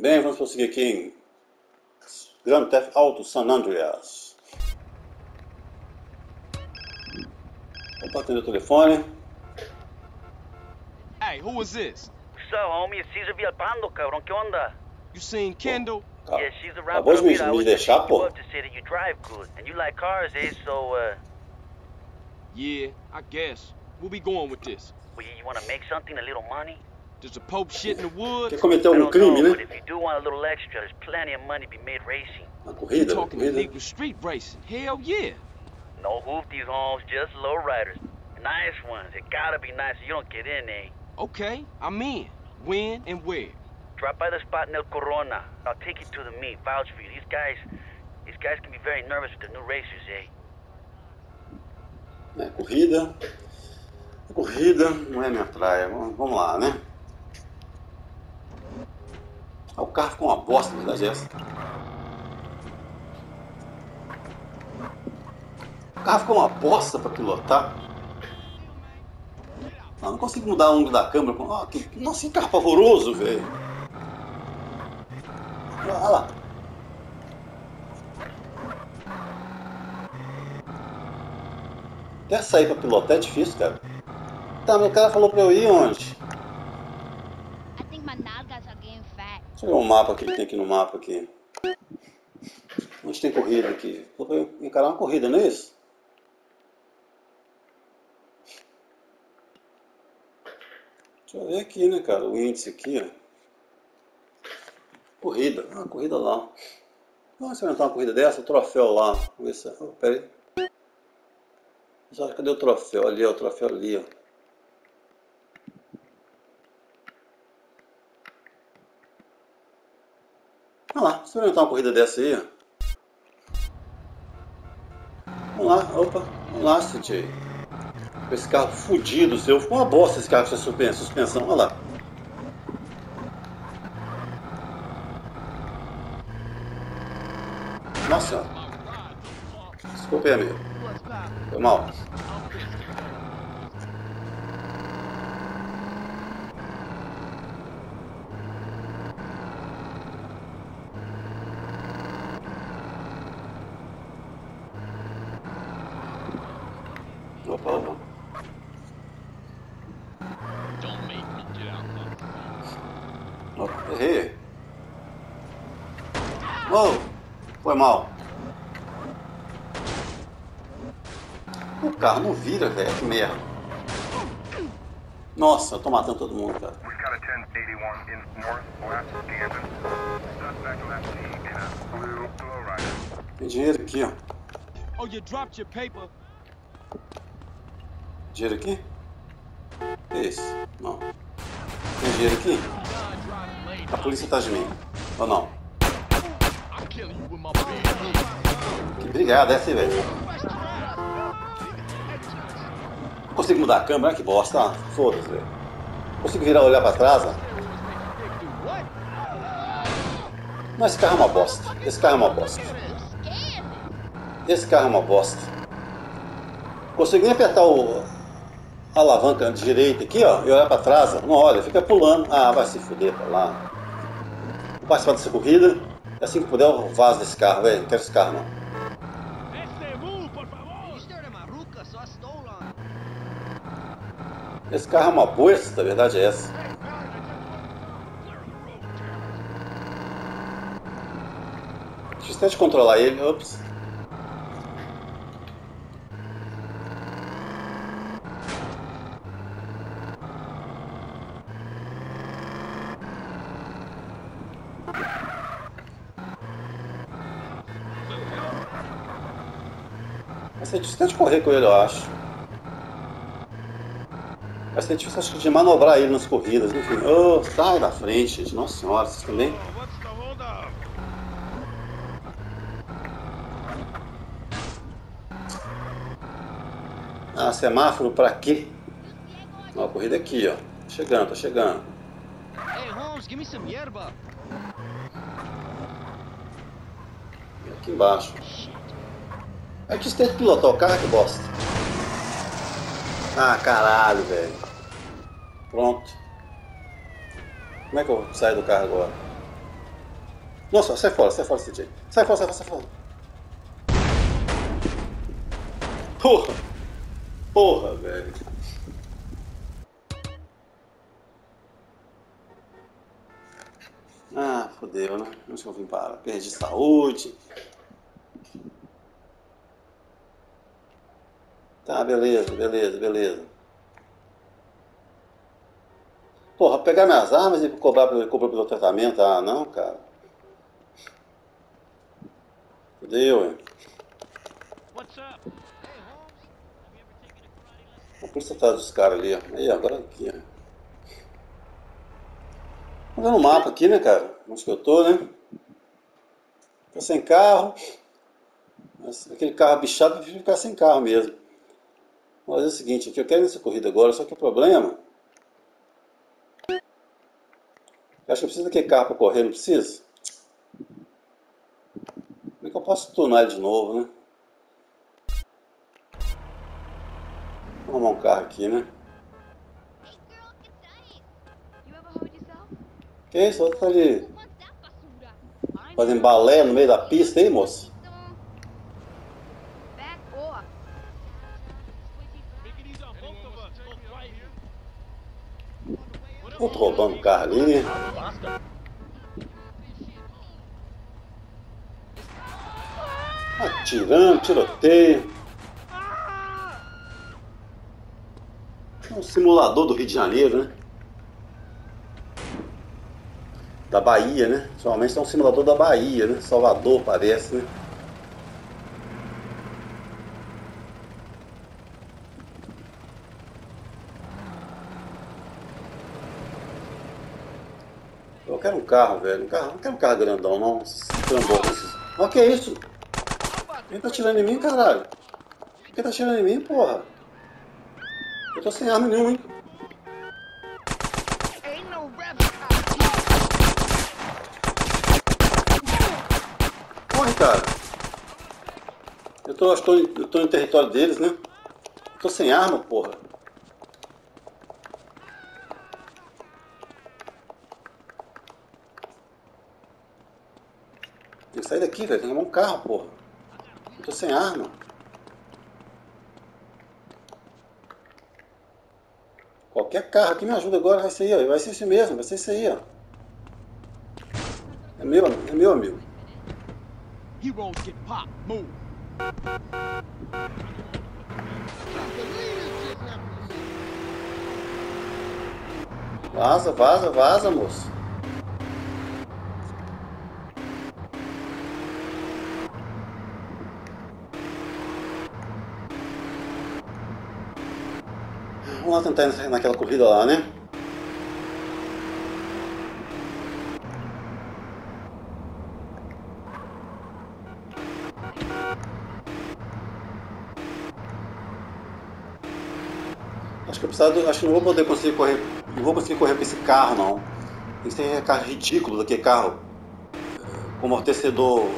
Bem, vamos prosseguir aqui em Grand Theft Auto San Andreas. Vou atender o telefone. Hey, who is this? So, homie, it's Cesar Villalpando, cabrón. ¿Qué onda? You seen Kendall? Tá. Yeah, she's around. Acabou de me, Palmira. I me was deixar, just pô. to say that you drive good and you like cars, eh? So, uh, Yeah, I guess. Where we going with this? well, you want to make something, a little money? Does the Pope shit in the woods? Quer cometer I algum crime, know, né? if you do want a little extra, there's plenty of money to be made racing. Uma You corrida, uma talking corrida. illegal street racing? Hell yeah. No hoopties, homes, just low riders. Nice ones. It gotta be nice so you don't get in, eh? Okay, I'm in. When and where? Drop by the spot in El Corona. I'll take you to the meet. Vouch for you. These guys, these guys can be very nervous with the new racers, eh? É, corrida. Corrida não é minha praia. Vamos vamos lá, né? Ah, o carro ficou uma bosta, na verdade é essa. O carro ficou uma bosta para pilotar. Não consigo mudar o ângulo da câmera. Ah, que... Nossa, que carro pavoroso, velho. Olha lá. Até sair pra pilotar é difícil, cara. Tá, o cara falou pra eu ir onde? Deixa eu ver o mapa que tem aqui no mapa aqui. Onde tem corrida aqui? Eu encarar uma corrida, não é isso? Deixa eu ver aqui, né, cara? O índice aqui, ó. Corrida. Ah, corrida lá. Vamos experimentar uma corrida dessa, o troféu lá. Vamos ver se. Oh, pera aí. Cadê o troféu? Ali, ó, o troféu ali, ó. Vamos lá, experimentar uma corrida dessa aí. Vamos lá, opa, vamos lá, CJ. Esse carro fudido seu, ficou uma bosta esse carro com essa suspen- suspensão, olha lá. Nossa. Desculpa aí, amigo. Foi mal. Opa, opa. Opa, errei. Oh, foi mal. O carro não vira, velho. Que merda. Nossa, eu tô matando todo mundo, cara. We've got a 1081 in northwest Camden. Suspect left knee in a blue lowrider. Tem dinheiro aqui, ó. Oh, you dropped your paper. Dinheiro aqui? Esse. Não. Tem dinheiro aqui? A polícia tá de mim. Ou não? Que brigada é aí, velho? Não consigo mudar a câmera, que bosta. Foda-se, velho. Consigo virar olhar pra trás, ó. Mas esse carro é uma bosta. Esse carro é uma bosta. Esse carro é uma bosta. Consigo nem apertar o, a alavanca direita aqui, ó, e olhar pra trás. Não olha, fica pulando. Ah, vai se fuder pra lá. Vou participar dessa corrida. Assim que puder, eu vazo desse carro, velho. Não quero esse carro, não. Esse carro é uma bosta, a verdade é essa. Deixa eu tentar controlar ele. Ops. Vai ser difícil de correr com ele, eu acho. Vai ser difícil acho de manobrar ele nas corridas. Enfim, oh, sai da frente, gente. Nossa senhora, vocês também. Ah, semáforo pra quê? Ó, a corrida aqui, ó. Chegando, tá chegando. Hey, Holmes, give me some yerba. Aqui embaixo. É que que pilotar o carro, que bosta. Ah, caralho, velho. Pronto. Como é que eu saio do carro agora? Nossa, sai fora, sai fora, CJ. Sai fora, sai fora, sai fora. Porra! Porra, velho. Ah, fodeu, né? Onde que eu vim parar? Perdi saúde. Tá, beleza, beleza, beleza. Porra, pegar minhas armas e cobrar pelo, cobrar pelo tratamento? Ah, não, cara. Fudeu, hein? A polícia atrás dos caras ali, ó. Aí, agora aqui, ó. Tô vendo o mapa aqui, né, cara? Onde que eu tô, né? Tô sem carro. Mas aquele carro bichado, eu prefiro ficar sem carro mesmo. Vou fazer o seguinte, aqui eu quero nessa corrida agora, só que o problema... Acho que eu preciso daquele carro para correr, não preciso? Como é que eu posso tunar ele de novo, né? Vou arrumar um carro aqui, né? Que isso? Outro tá? I fazendo balé no meio da pista, hein, moço? Outro roubando o carro ali. Atirando, tiroteio. Um simulador do Rio de Janeiro, né? Da Bahia, né? Somente é um simulador da Bahia, né? Salvador, parece, né? Eu quero um carro, velho. Um carro, não quero um carro grandão, não. Olha o que é isso? Quem tá atirando em mim, caralho? Quem tá atirando em mim, porra? Eu tô sem arma nenhuma, hein? Corre, cara. Eu tô, acho que eu tô em território deles, né? Tô sem arma, porra. Tem que sair daqui, velho. Tem que arrumar um carro, porra. Eu tô sem arma. Qualquer carro aqui me ajuda agora, vai ser aí, ó. Vai ser esse mesmo, vai ser esse aí, ó. É meu, é meu amigo. Heroes get popped. Move. Vaza, vaza, vaza, moço. Vamos lá tentar naquela corrida lá, né? Acho que eu preciso, do- acho que não vou poder conseguir correr, não vou conseguir correr com esse carro não. Que ser carro ridículo daquele carro eh, com amortecedor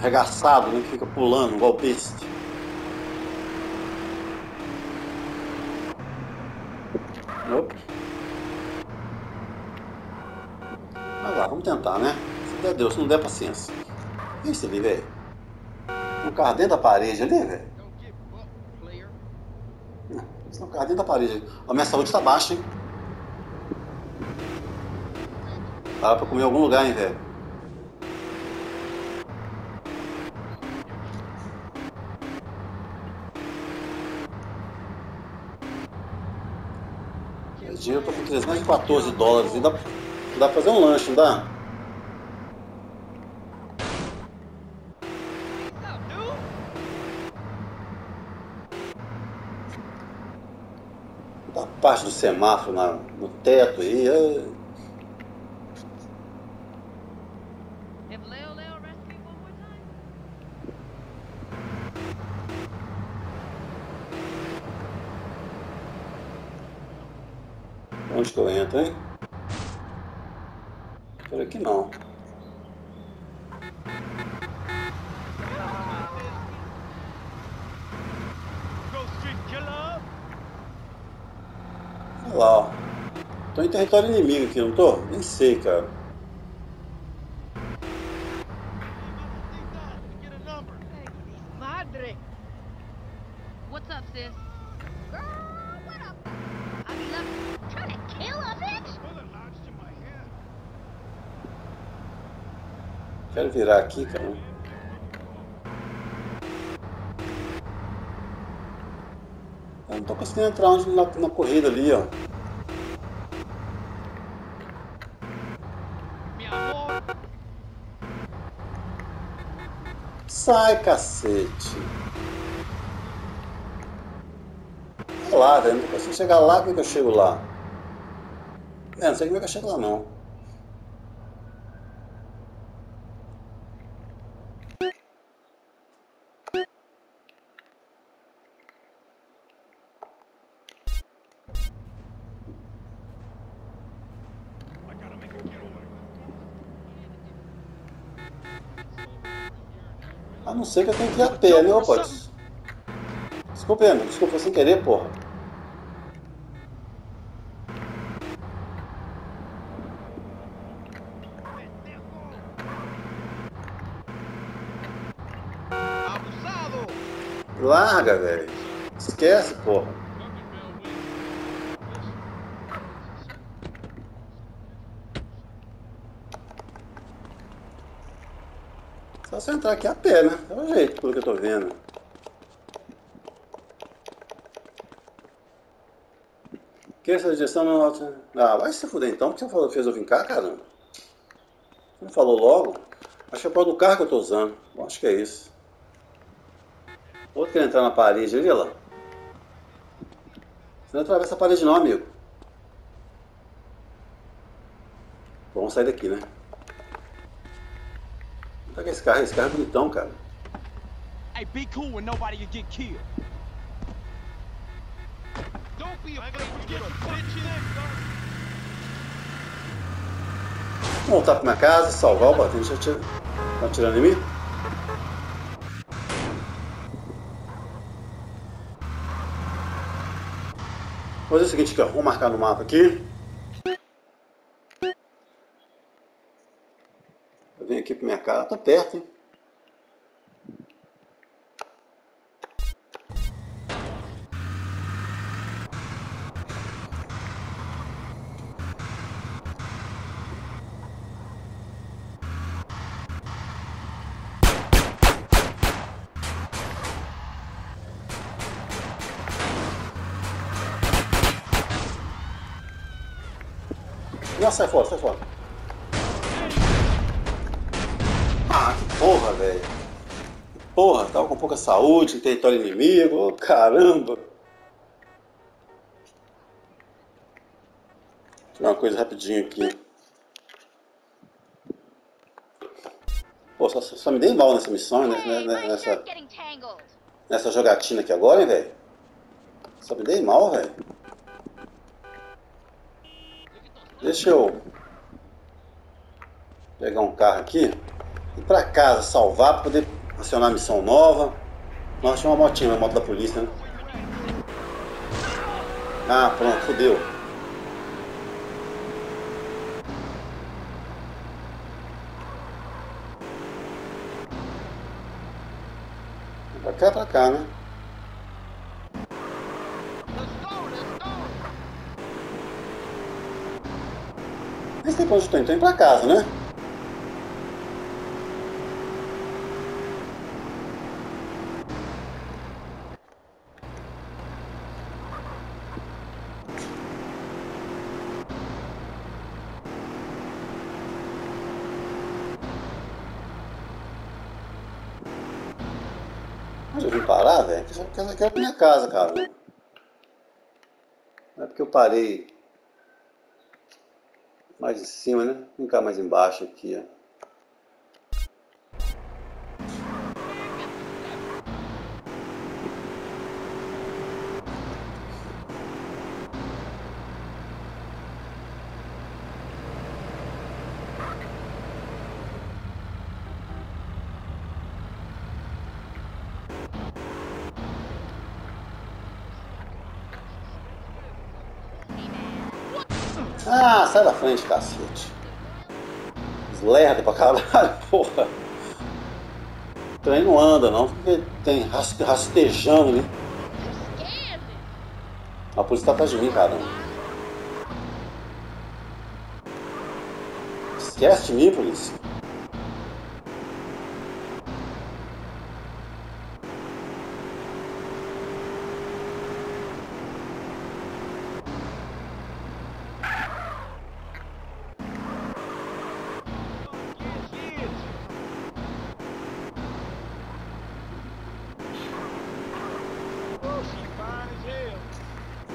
regaçado, né, que fica pulando igual besta. Opa. Vai lá, vamos tentar, né? Se der Deus, se não der paciência. Isso ali, velho? Um carro dentro da parede ali, velho? Esse é um carro dentro da parede. A minha saúde tá baixa, hein? Dá pra comer em algum lugar, hein, velho? Eu tô com 314 dólares dá, dá pra fazer um lanche, não dá? Parte do semáforo na- no teto aí. time, Onde que eu entro, hein? Por aqui não. em território inimigo aqui, não tô? Nem sei, cara. Quero virar aqui, cara. Eu não tô conseguindo entrar na, na corrida ali, ó. Sai, cacete. Sei lá, velho. Tô conseguindo chegar lá. Como é que eu chego lá? É, não sei como é que eu chego lá, não. Não ser que eu tenho que ir a pé, né, des- Desculpa, Eno. Desculpa, foi sem querer, porra. Larga, velho. Esquece, porra. Você entrar aqui a pé, né? É o jeito, pelo que eu tô vendo. Que essa direção não. Ah, vai se fuder então, porque você falou, fez eu vir cá, caramba. Não falou logo? Acho que é o pau do carro que eu tô usando. Bom, acho que é isso. Outro quer entrar na parede ali, lá. Você não atravessa a parede não, amigo. Vamos sair daqui, né? Com esse carro, esse carro é bonitão, cara. Hey, be cool and nobody can get killed. Don't be afraid to get a bitch in there. Vou voltar pra minha casa, salvar o batente. Atira... Tá atirando em mim? Vou fazer o seguinte aqui, ó. Vou marcar no mapa aqui. Eu casa. Tá perto, hein? Não, sai fora, sai fora. Ah, que porra, velho. Porra, tava com pouca saúde, em território inimigo. Ô, caramba. Uma coisa rapidinho aqui. Pô, só, só me dei mal nessa missão, né, né, né, nessa, nessa jogatina aqui agora, hein, velho. Só me dei mal, velho. Deixa eu pegar um carro aqui pra casa salvar pra poder acionar a missão nova. Nossa, tinha uma motinha, uma moto da polícia, né? Ah, pronto, fodeu. Pra cá, pra cá, né? Mas tem pra onde eu indo? Tô indo pra casa, né? Onde eu vim parar, velho? Quero pra minha casa, cara. Não é porque eu parei mais em cima, né? Vem cá mais embaixo aqui, ó. Ah, sai da frente, cacete. Lerda pra caralho, porra. O trem não anda não, porque tem raste- rastejando ali. Scared. A polícia tá atrás de mim, caramba. Esquece de mim, polícia.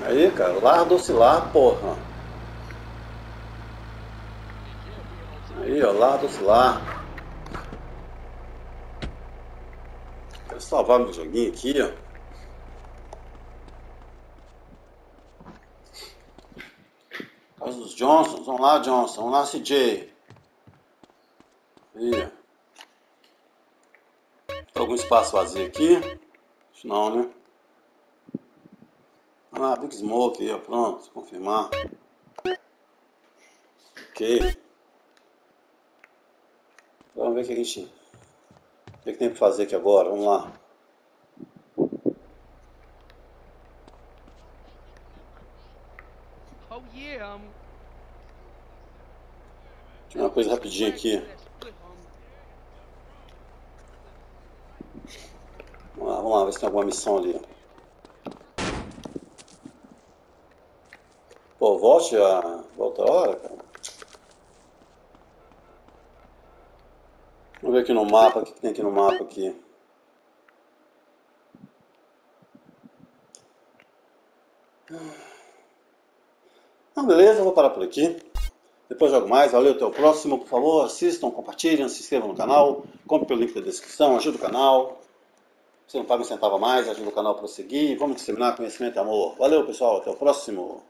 Aí, cara, do oscilar, porra. Aí, ó, do oscilar. Quero salvar meu joguinho aqui, ó. Casa dos Johnsons, vamos lá, Johnson, vamos lá, CJ. Aí, ó. Tem algum espaço vazio aqui? Não, né? Ah, Big Smoke aí, ó, pronto, confirmar. Ok. Vamos ver o que a gente. O que, que tem para fazer aqui agora? Vamos lá. Oh. Tinha uma coisa rapidinho aqui. Vamos lá, vamos lá, ver se tem alguma missão ali. Pô, volte a. Volta a hora, cara. Vamos ver aqui no mapa, o que tem aqui no mapa aqui. Então, beleza, vou parar por aqui. Depois jogo mais. Valeu, até o próximo. Por favor, assistam, compartilhem, se inscrevam no canal. Compre pelo link da descrição, ajuda o canal. Se não paga um centavo a mais, ajuda o canal a prosseguir. Vamos disseminar conhecimento e amor. Valeu, pessoal. Até o próximo.